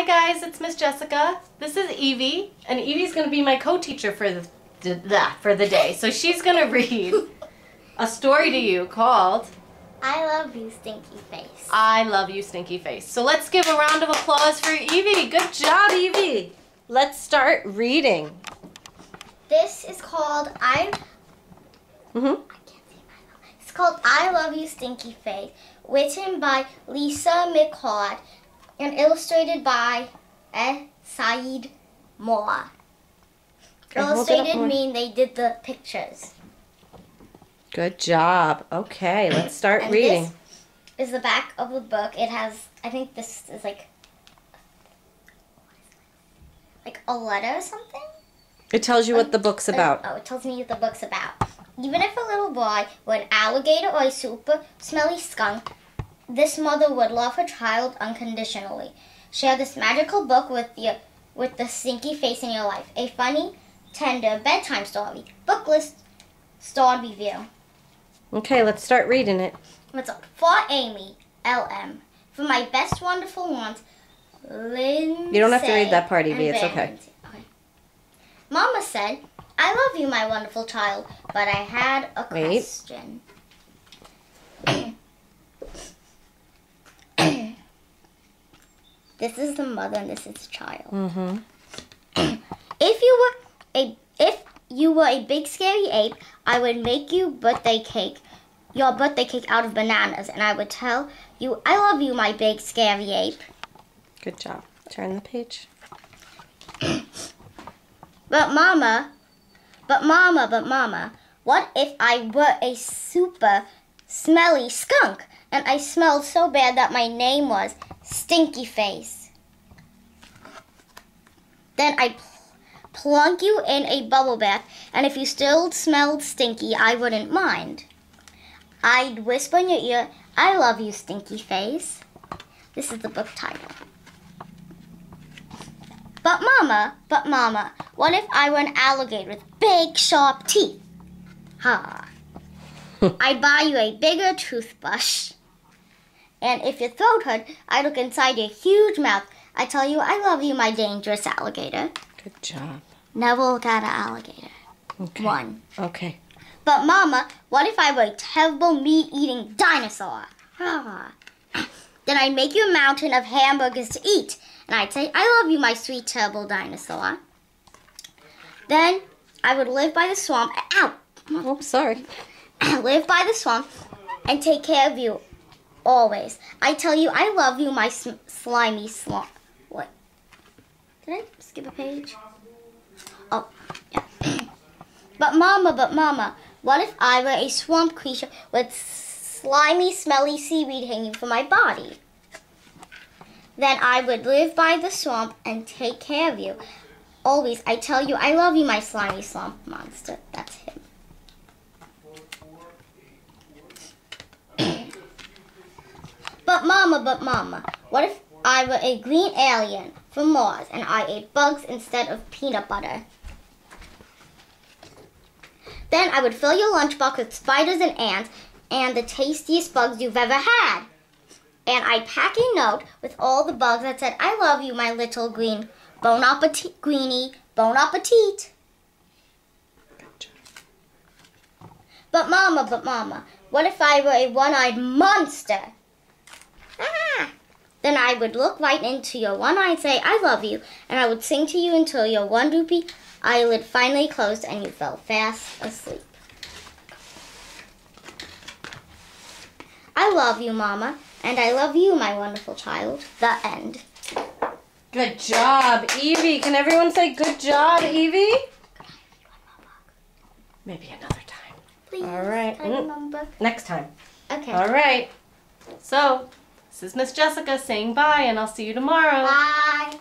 Hi guys, it's Miss Jessica. This is Evie, and Evie's going to be my co-teacher for the, the for the day. So she's going to read a story to you called I love you, Stinky Face. I Love You, Stinky Face. So let's give a round of applause for Evie. Good job, Evie. Let's start reading. This is called I. Mm-hmm. It's called I Love You, Stinky Face, written by Lisa McCourt and illustrated by Ed Cyd Moore. Okay, hold it Illustrated mean they did the pictures. Good job. Okay, let's start And reading. this is the back of the book. It has, I think this is like, like a letter or something. It tells you what the book's about. Oh, it tells me what the book's about. Even if a little boy were an alligator or a super smelly skunk, this mother would love her child unconditionally. Share this magical book with the with the stinky face in your life. A funny, tender bedtime story. Book list star review. Okay, let's start reading it. What's up? For Amy, LM. For my best wonderful ones, Lindsay. You don't have to read that part, Evie. It's okay. Okay. Mama said, I love you, my wonderful child, but I had a Wait. question. This is the mother and this is the child. Mm-hmm. If you were a if you were a big scary ape, I would make you birthday cake, your birthday cake out of bananas, and I would tell you, "I love you, my big scary ape." Good job. Turn the page. But mama, but mama, but mama, what if I were a super smelly skunk and I smelled so bad that my name was Stinky Face? Then pl- plunk you in a bubble bath, and if you still smelled stinky, I wouldn't mind. I'd whisper in your ear, I love you, Stinky Face. This is the book title. But mama, but mama, what if I were an alligator with big sharp teeth? Ha. I'd buy you a bigger toothbrush. And if your throat hurt, I'd look inside your huge mouth. I tell you, I love you, my dangerous alligator. Good job. Never got an alligator. Okay. One. Okay. But mama, what if I were a terrible meat-eating dinosaur? Ha. Then I'd make you a mountain of hamburgers to eat. And I'd say, I love you, my sweet, terrible dinosaur. Then I would live by the swamp. Ow! Oh, sorry. live by the swamp and take care of you always. I tell you, I love you, my slimy slump. What? Did I skip a page? Oh, yeah. but mama, but mama, what if I were a swamp creature with slimy, smelly seaweed hanging from my body? Then I would live by the swamp and take care of you. Always, I tell you, I love you, my slimy swamp monster. That's him. But mama, but mama, what if I were a green alien from Mars and I ate bugs instead of peanut butter? Then I would fill your lunchbox with spiders and ants and the tastiest bugs you've ever had. And I'd pack a note with all the bugs that said, I love you, my little green bon appetit, greenie, bon appetit. But mama, but mama, what if I were a one-eyed monster? Then I would look right into your one eye and say, I love you, and I would sing to you until your one droopy eyelid finally closed and you fell fast asleep. I love you, Mama, and I love you, my wonderful child. The end. Good job, Evie. Can everyone say good job, Evie? Maybe another time. Please. All right. Mm. Next time. Okay. All right. So, this is Miss Jessica saying bye, and I'll see you tomorrow. Bye.